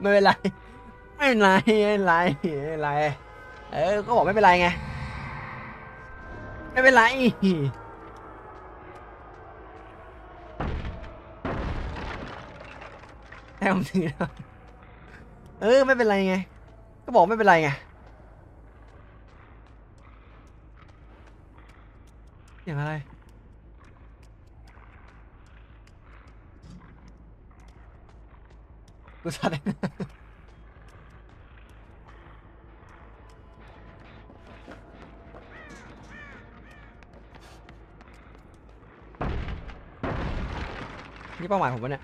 ไม่เป็นไร ไม่เป็นไร ไม่เป็นไร ไม่เป็นไร เออ ก็บอกไม่เป็นไรไง ไม่เป็นไร ให้ผมถือเออ ไม่เป็นไรไง ก็บอกไม่เป็นไรไงอย่างอะไร กูชัดเลยนี่เป้าหมายผมปะเนี่ย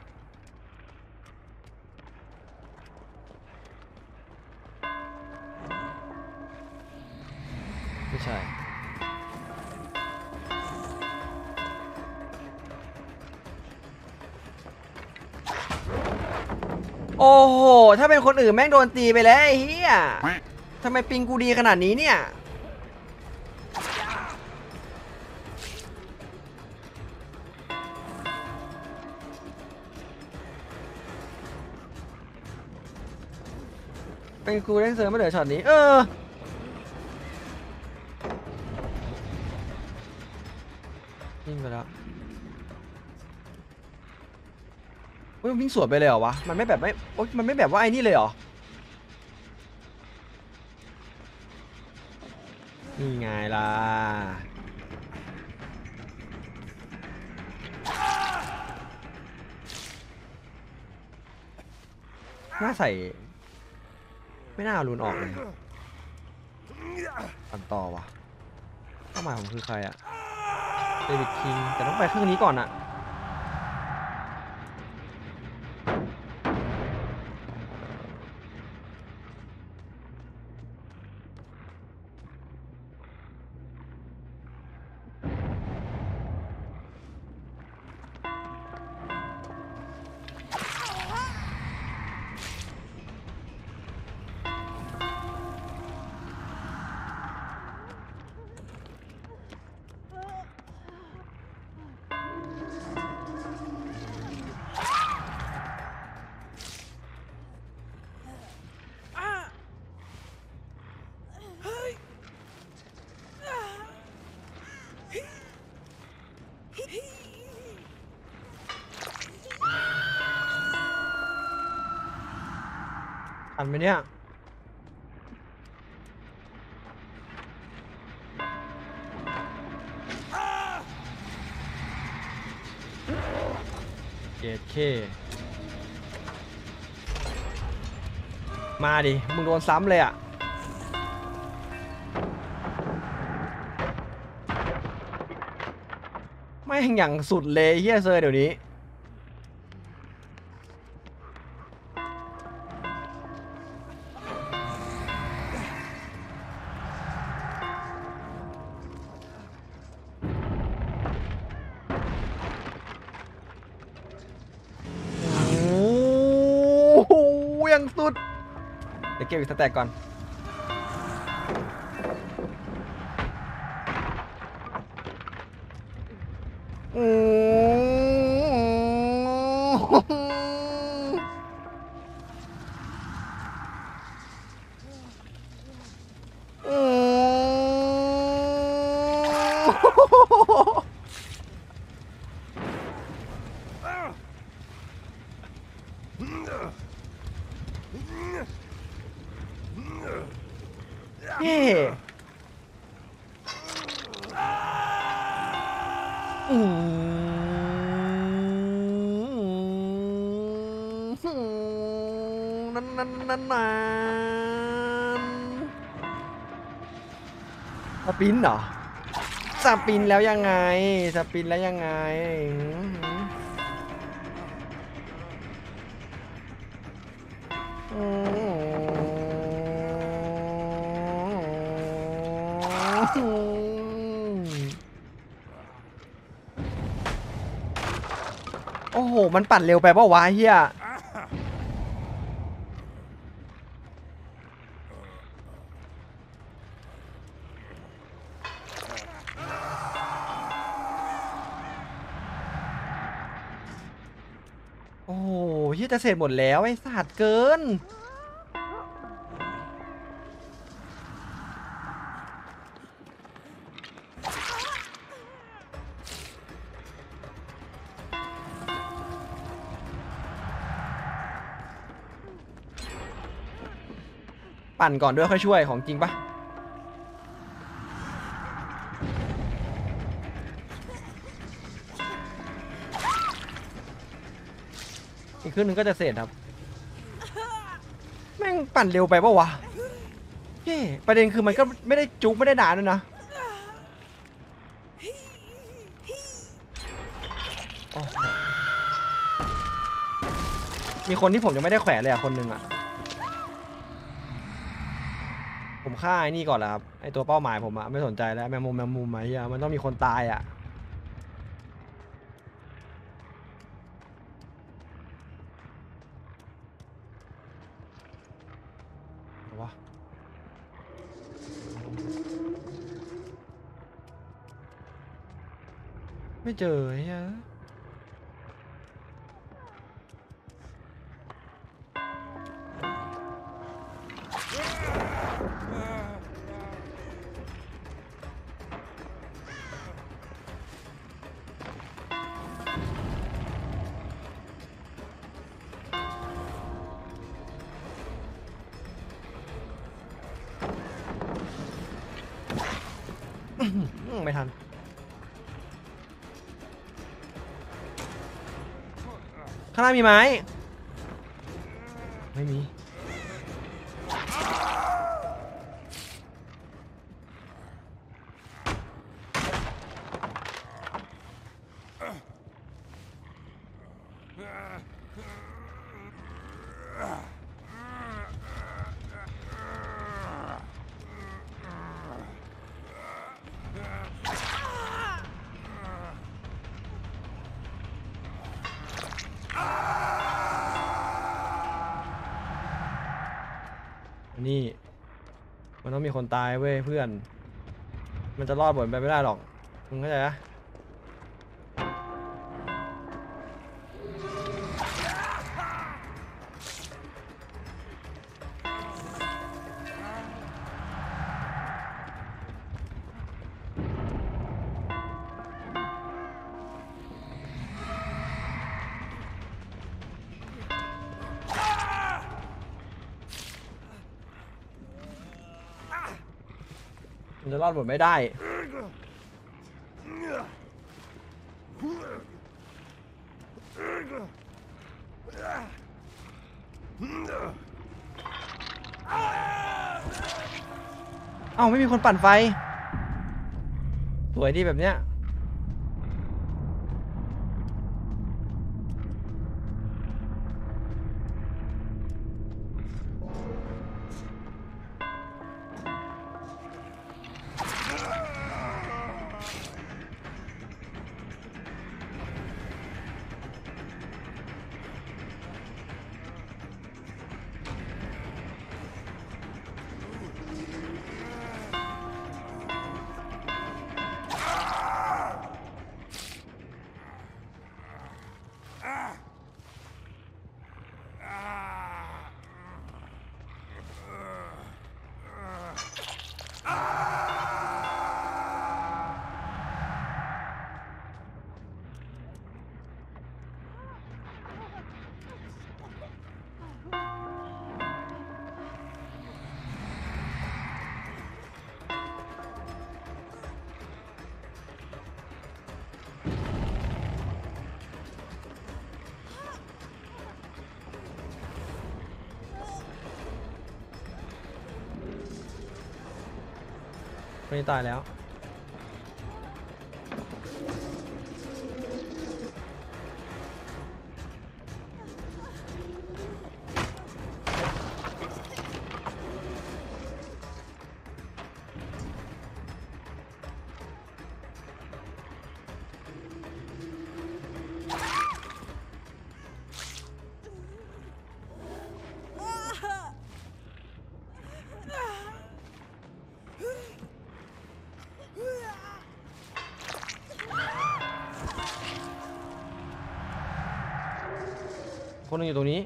คนอื่นแม่งโดนตีไปแล้วไอ้เฮียทำไมปิงกูดีขนาดนี้เนี่ยเป็นกูเล่นเซิร์ฟไม่เหลือช็อตนี้ เออวิ่งไปแล้ว ฮ้ยมันวิ่งสวนไปเลยเหรอวะ มันไม่แบบไม่ โอ๊ยมันไม่แบบว่าไอ้นี่เลยเหรอ นี่ไงล่ะ น่าใส่ ไม่น่าเอาลูนออกเลยอันต่อวะเป้ามายผมคือใครอะเดวิดคิง แต่ต้องไปเครื่องนี้ก่อนอะ นไหมเนี่ยเกตเคมาดิ มึงโดนซ้ำเลยอะไม่งอย่างสุดเลยเฮียเซอร์เดี๋ยวนี้ เดี๋ยวเนั่นนั่นนั่นนั่นสปินเหรอสปินแล้วยังไงสปินแล้วยังไงหืมอืมโอ้โห มันปั่นเร็วไปเปล่าวะเฮีย เฮียจะเสร็จหมดแล้วไอ้สัตว์เกิน ปั่นก่อนด้วยค่อยช่วยของจริงปะ อีกครึ่งหนึงก็จะเสร็จครับ แม่งปั่นเร็วไปปะวะเย่ประเด็นคือมันก็ไม่ได้จุกไม่ได้ด่าด้วยนะ โอ้โหมีคนที่ผมยังไม่ได้แขวนเลยอะคนหนึ่งอะ ผมฆ่าไอ้นี่ก่อนแล้วครับไอ้ตัวเป้าหมายผมอะไม่สนใจแล้วแมงมุมแมงมุมอะเฮียมันต้องมีคนตายอะเอาวะ ไม่เจอเฮียไม่ทัน ข้างหน้ามีไม้ ไม่มี นี่ มันต้องมีคนตายเว้ยเพื่อน มันจะรอดบนไปไม่ได้หรอก มึงเข้าใจนะ มันจะรอดหมดไม่ได้ เอ้าไม่มีคนปั่นไฟ สวยดีแบบเนี้ย คนนี้ตายแล้ว คนหนึงอยู่ตรงนี้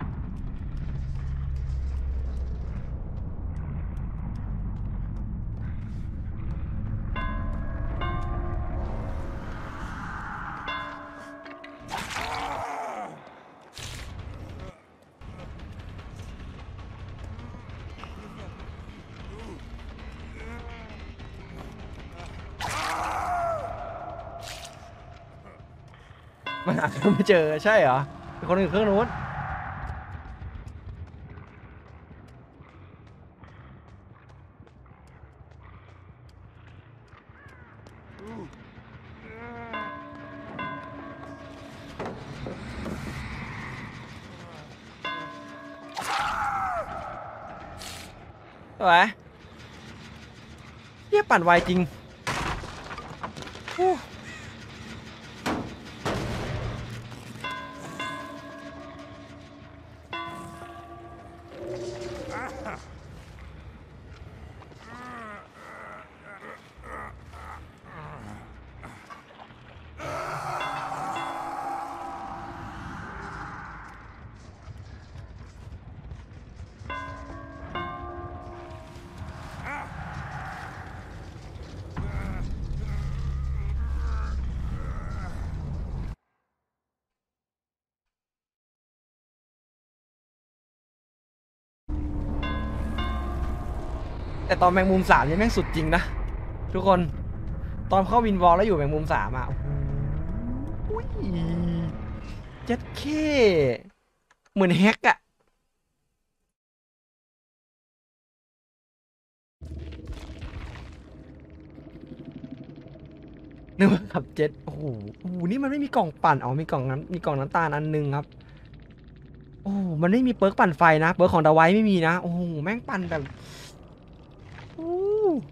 มันหาเครื่องไม่เจอใช่เหรอเป็นคนอื่นเครื่องนู้น ปั่นไวจริง แต่ตอนแมงมุมสามนี่แม่งสุดจริงนะทุกคนตอนเข้าวินวอลแล้วอยู่แมงมุมสามอะโอ้โหเจ็ดเคเหมือนแฮกอะนึกว่าขับเจ็ตโอ้โหโอ้โหนี่มันไม่มีกล่องปั่นอ๋อมีกล่องน้ำมีกล่องน้ำตาลอันหนึงครับ โอ้โหมันไม่มีเปิร์กปั่นไฟนะ เปิร์กของดาไว้ไม่มีนะ โอ้โห แม่งปั่นแบบ Ooh.